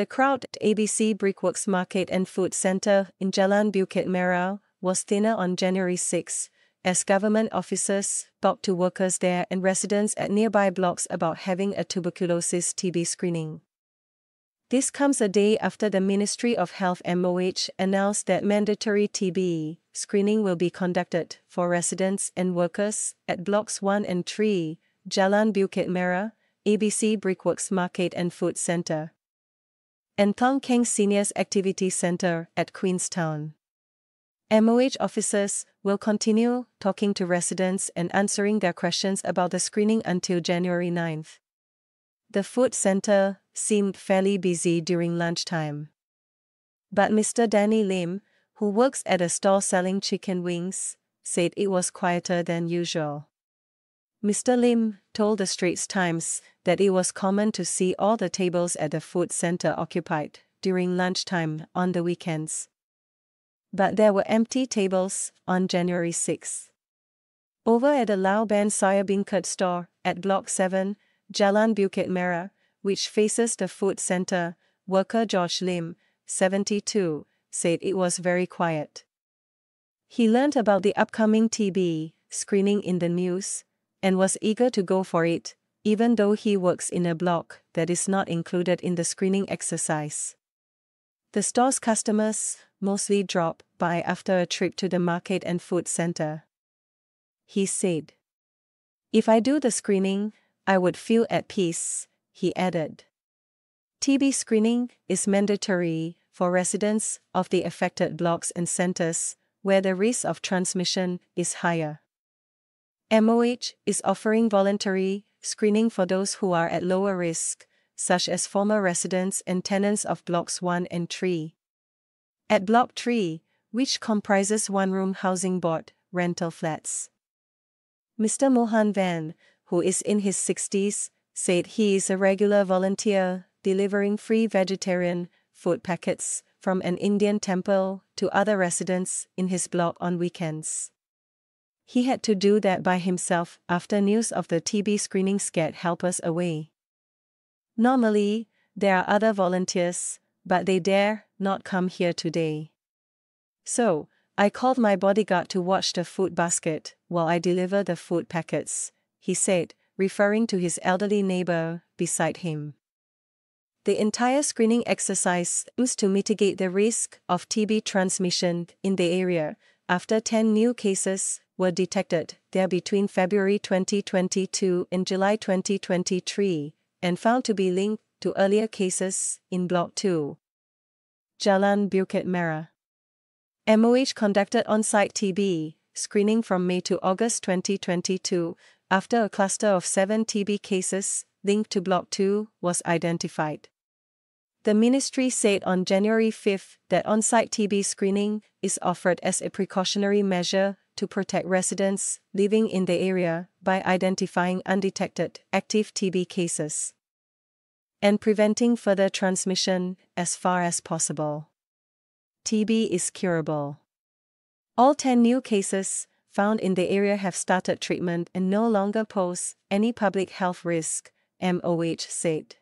The crowd at ABC Brickworks Market and Food Center in Jalan Bukit Merah was thinner on January 6, as government officers talked to workers there and residents at nearby blocks about having a tuberculosis TB screening. This comes a day after the Ministry of Health MOH announced that mandatory TB screening will be conducted for residents and workers at blocks 1 and 3, Jalan Bukit Merah, ABC Brickworks Market and Food Center, and Thong Kheng Seniors Activity Center at Queenstown. MOH officers will continue talking to residents and answering their questions about the screening until January 9th. The food center seemed fairly busy during lunchtime. But Mr. Danny Lim, who works at a store selling chicken wings, said it was quieter than usual. Mr. Lim told the Straits Times that it was common to see all the tables at the food center occupied during lunchtime on the weekends. But there were empty tables on January 6. Over at the Lao Ban Soya Beancurd store at Block 7, Jalan Bukit Merah, which faces the food center, worker George Lim, 72, said it was very quiet. He learned about the upcoming TB screening in the news and was eager to go for it, even though he works in a block that is not included in the screening exercise. The store's customers mostly drop by after a trip to the market and food center. He said, If I do the screening, I would feel at peace, he added. TB screening is mandatory for residents of the affected blocks and centers where the risk of transmission is higher. MOH is offering voluntary screening for those who are at lower risk, such as former residents and tenants of Blocks 1 and 3. At Block 3, which comprises one room housing board rental flats. Mr. Mohan Van, who is in his 60s, said he is a regular volunteer delivering free vegetarian food packets from an Indian temple to other residents in his block on weekends. He had to do that by himself after news of the TB screening scared helpers away. Normally, there are other volunteers, but they dare not come here today. So, I called my bodyguard to watch the food basket while I deliver the food packets, he said, referring to his elderly neighbor beside him. The entire screening exercise aims to mitigate the risk of TB transmission in the area after 10 new cases were detected there between February 2022 and July 2023 and found to be linked to earlier cases in Block 2. Jalan Bukit Merah. MOH conducted on site TB screening from May to August 2022 after a cluster of seven TB cases linked to Block 2 was identified. The ministry said on January 5 that on site TB screening is offered as a precautionary measure to protect residents living in the area by identifying undetected active TB cases and preventing further transmission as far as possible. TB is curable. All 10 new cases found in the area have started treatment and no longer pose any public health risk, MOH said.